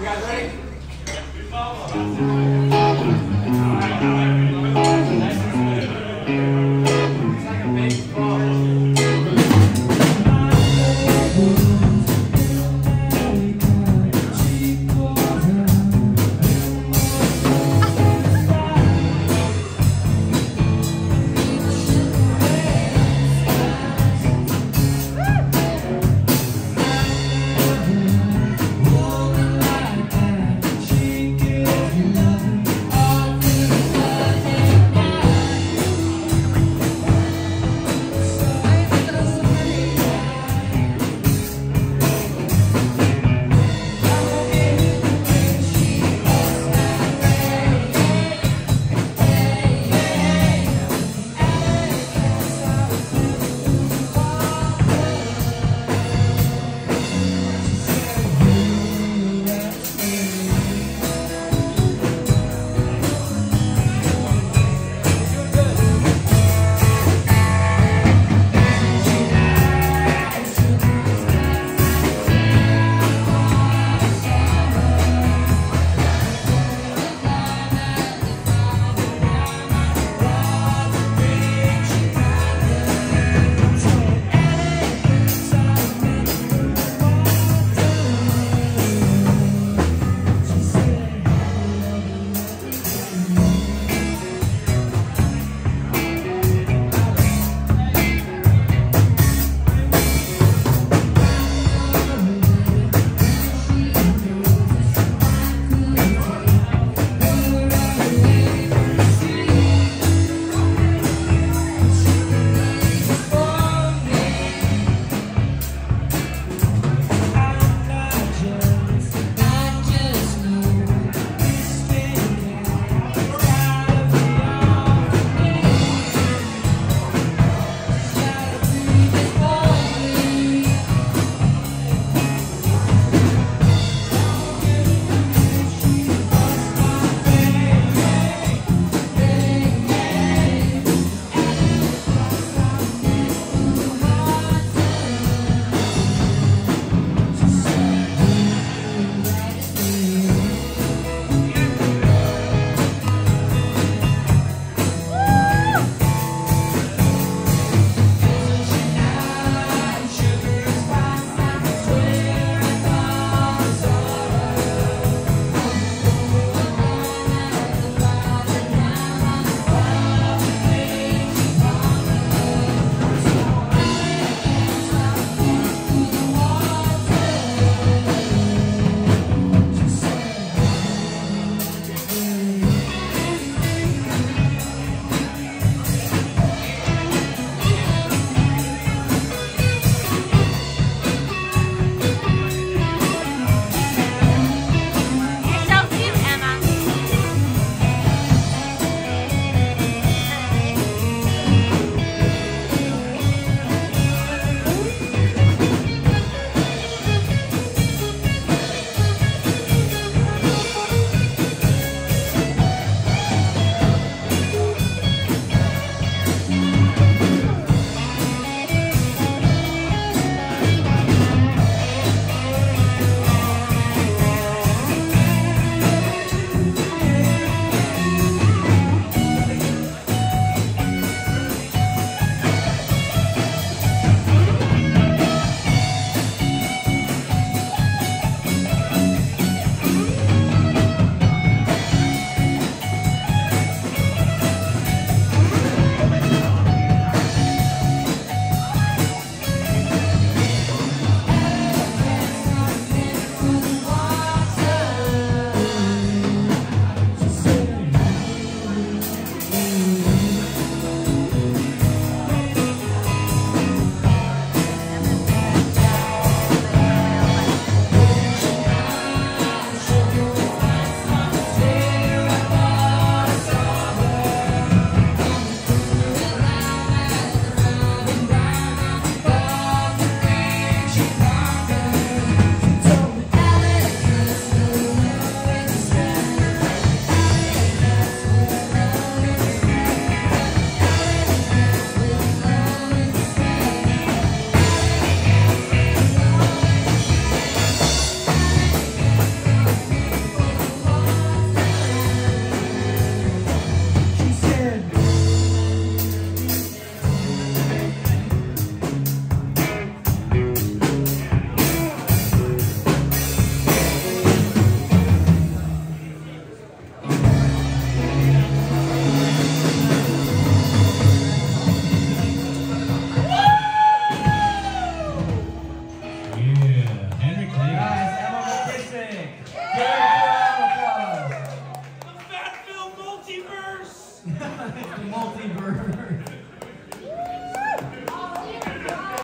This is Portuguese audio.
Obrigado.